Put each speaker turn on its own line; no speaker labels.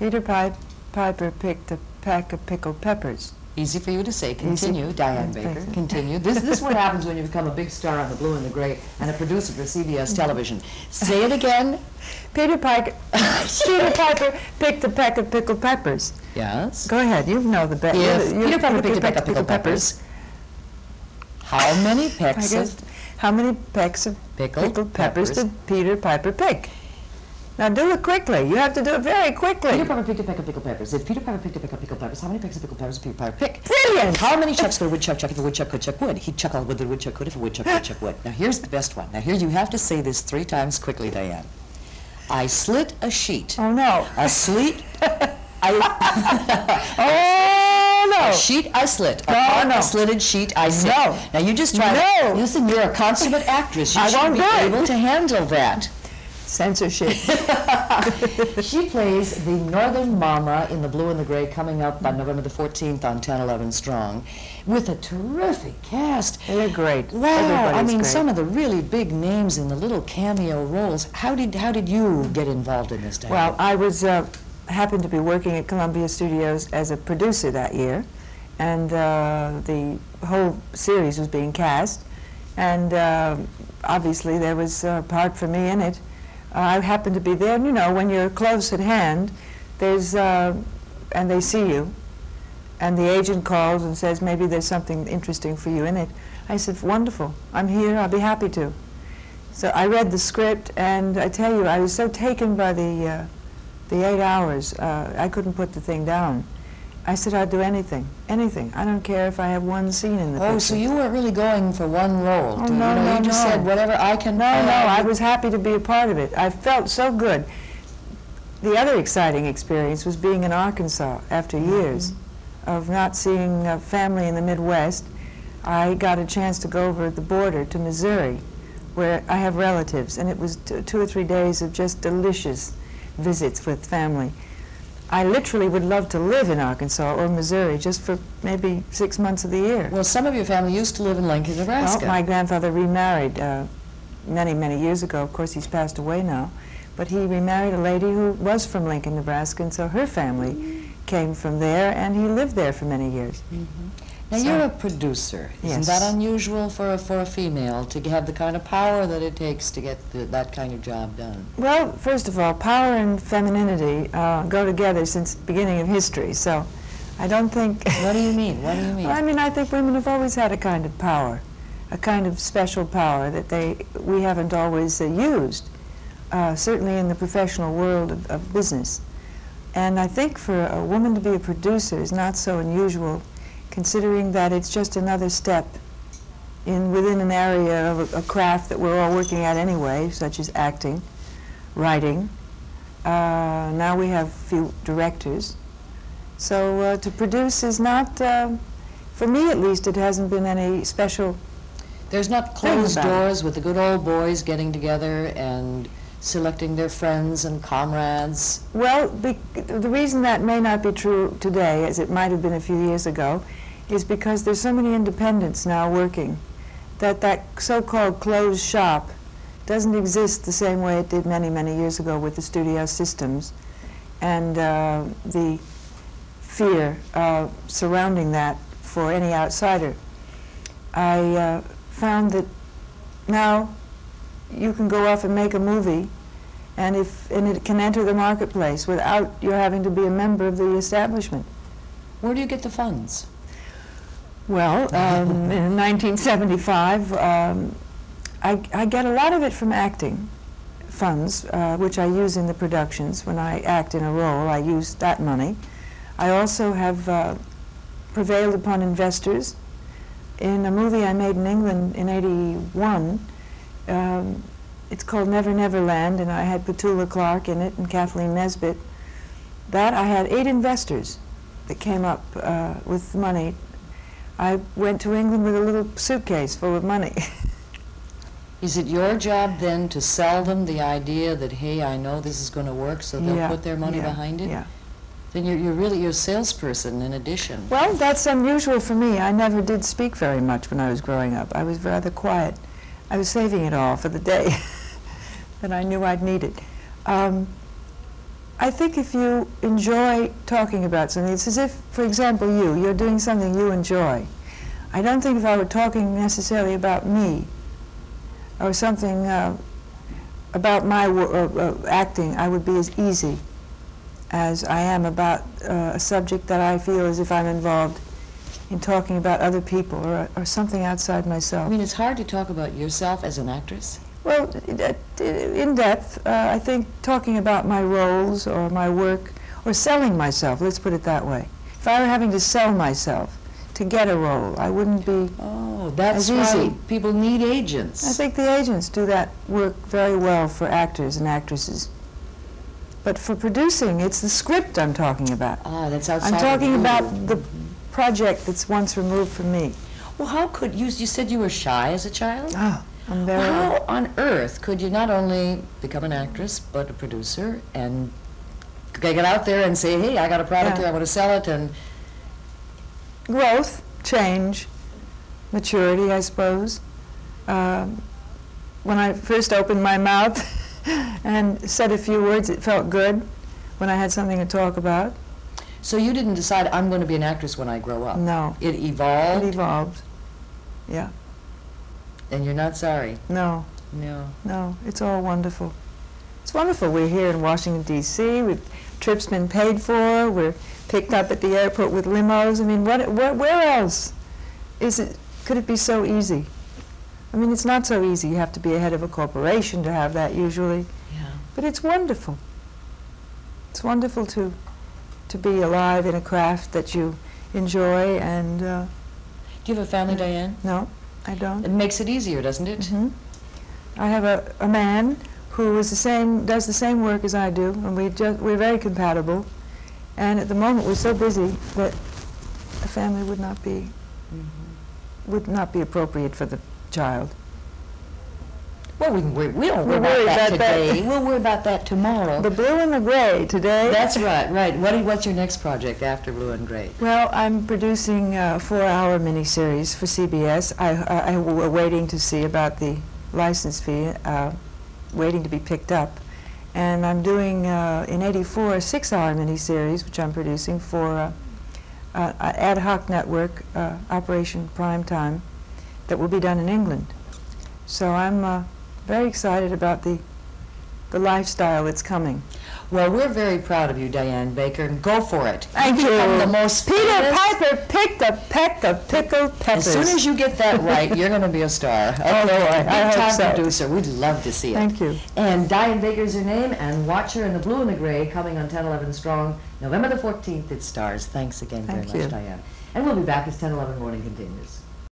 Peter Pi- Piper picked a pack of pickled peppers.
Easy for you to say. Continue, Diane Baker. Continue. This, this is what happens when you become a big star on the blue and the gray and a producer for CBS television. Say it again.
Peter Piper, Peter Piper picked a pack of pickled peppers.
Yes.
Go ahead, you know the best.
If Peter Piper picked a peck of pickled peppers, how many pecks
how many pecks of
pickled,
pickled peppers
peppers?
did Peter Piper pick? Now do it quickly. You have to do it very quickly.
Peter Piper picked a peck of pickled peppers. If Peter Piper picked a peck of pickled peppers, how many pecks of pickled peppers did Peter Piper pick?
Brilliant!
How many chucks could a woodchuck chuck if a woodchuck could chuck wood? He'd chuck all the wood that a woodchuck could if a woodchuck could chuck wood. Now here's the best one. Now here you have to say this three times quickly, Diane. I slit a sheet.
Oh no.
A slit. I,
Oh
a sheet I slit.
No, no.
a slitted sheet I sit.
No.
Now you just try. To...
No.
Listen, you're a consummate actress. You
I
should
won't
be able to handle that.
Censorship.
she plays the Northern Mama in the Blue and the Gray coming up on November the 14th on 1011 Strong with a terrific cast.
They're great.
Wow, I mean,
great.
some of the really big names in the little cameo roles. How did how did you get involved in this?
Well, I was uh, happened to be working at Columbia Studios as a producer that year, and uh, the whole series was being cast, and uh, obviously there was a part for me in it. I happened to be there, and you know, when you're close at hand, there's uh, and they see you, and the agent calls and says maybe there's something interesting for you in it. I said, wonderful, I'm here, I'll be happy to. So I read the script, and I tell you, I was so taken by the uh, the eight hours. Uh, I couldn't put the thing down. I said I'd do anything, anything. I don't care if I have one scene in the
oh,
picture.
so you weren't really going for one role?
Oh,
do you
no,
know,
no,
you just
no.
said whatever I can.
No, no, I was happy to be a part of it. I felt so good. The other exciting experience was being in Arkansas after mm-hmm. years of not seeing a family in the Midwest. I got a chance to go over the border to Missouri, where I have relatives, and it was t- two or three days of just delicious visits with family. I literally would love to live in Arkansas or Missouri just for maybe six months of the year.
Well, some of your family used to live in Lincoln, Nebraska.
Well, my grandfather remarried uh, many, many years ago. Of course, he's passed away now. But he remarried a lady who was from Lincoln, Nebraska, and so her family came from there, and he lived there for many years.
Now
So-
you're a producer. Isn't that unusual for a, for a female to have the kind of power that it takes to get the, that kind of job done?
Well, first of all, power and femininity uh, go together since the beginning of history, so I don't think...
What do you mean? What do you mean?
Well, I mean, I think women have always had a kind of power, a kind of special power that they we haven't always uh, used, uh, certainly in the professional world of, of business. And I think for a woman to be a producer is not so unusual, considering that it's just another step in within an area of a, a craft that we're all working at anyway, such as acting, writing. Uh, now we have few directors. So uh, to produce is not, uh, for me at least, it hasn't been any special.
There's not closed
about it.
doors with the good old boys getting together and selecting their friends and comrades.
Well, be, the reason that may not be true today, as it might have been a few years ago, is because there's so many independents now working that that so-called closed shop doesn't exist the same way it did many, many years ago with the studio systems and uh, the fear uh, surrounding that for any outsider. I uh, found that now you can go off and make a movie and if and it can enter the marketplace without you having to be a member of the establishment.
Where do you get the funds?
Well, um, in 1975, um, I, I get a lot of it from acting funds, uh, which I use in the productions. When I act in a role, I use that money. I also have uh, prevailed upon investors. In a movie I made in England in 81, um, it's called Never Never Land, and I had Petula Clark in it and Cathleen Nesbitt. That I had eight investors that came up uh, with money. I went to England with a little suitcase full of money.
Is it your job then to sell them the idea that, hey, I know this is going to work, so they'll
Yeah,
put their money
yeah,
behind it?
Yeah.
Then you're, you're really you're a salesperson in addition.
Well, that's unusual for me. I never did speak very much when I was growing up. I was rather quiet. I was saving it all for the day that I knew I'd need it. Um, I think if you enjoy talking about something, it's as if, for example, you, you're doing something you enjoy. I don't think if I were talking necessarily about me or something uh, about my uh, uh, acting, I would be as easy as I am about uh, a subject that I feel as if I'm involved in talking about other people or, or something outside myself.
I mean, it's hard to talk about yourself as an actress.
Well, i- in depth, uh, I think talking about my roles or my work or selling myself, let's put it that way. If I were having to sell myself to get a role, I wouldn't be.
Oh, that's
easy.
people need agents.
I think the agents do that work very well for actors and actresses. But for producing, it's the script I'm talking about.
ah, that's outside.
I'm talking about the project that's once removed from me.
Well, how could you? You said you were shy as a child.
Oh, I'm very.
How on earth could you not only become an actress but a producer and get out there and say, "Hey, I got a product
Yeah.
here. I want to sell it," and
growth, change, maturity, I suppose. Um, when I first opened my mouth and said a few words, it felt good when I had something to talk about.
So you didn't decide I'm going to be an actress when I grow up.
No,
It evolved.
it
evolved,
evolved. Yeah,
and you're not sorry.
no,
No.
no, it's all wonderful. It's wonderful. We're here in Washington, D.C. We've trips been paid for. We're picked up at the airport with limos. I mean, what, what, where else is it? Could it be so easy? I mean, it's not so easy. You have to be a head of a corporation to have that usually.
Yeah.
But it's wonderful. It's wonderful to to be alive in a craft that you enjoy. And uh,
Do you have a family, Diane?
no, I don't.
It makes it easier, doesn't it?
Mhm. I have a, a man who is the same, does the same work as I do, and we just we're very compatible. And at the moment, we're so busy that a family would not be would not be appropriate for the child.
Well, we, we, we don't worry
We'll
about
worry
that
about that.
today. We'll worry about that tomorrow.
The blue and the gray today.
That's right, right. What, what's your next project after Blue and Gray?
Well, I'm producing a four-hour miniseries for CBS. I, I, I we're waiting to see about the license fee, uh, waiting to be picked up. And I'm doing, uh, in 84, a six-hour miniseries, which I'm producing for uh, uh, ad hoc network, uh, Operation Prime Time, that will be done in England. So I'm uh, very excited about the, the lifestyle that's coming.
Well, we're very proud of you, Diane Baker, and go for it.
Thank
become
you.
the most
Peter
famous-
Piper picked a peck of pickled peppers.
As soon as you get that right, you're going to be a star. Oh, okay,
boy, I hope so.
producer. We'd love to see it.
Thank you.
And Diane Baker's your name, and watch her in the blue and the gray coming on 1011 Strong, November the 14th. It stars. Thanks again very
Thank
much. Diane. And we'll be back as 1011 Morning continues.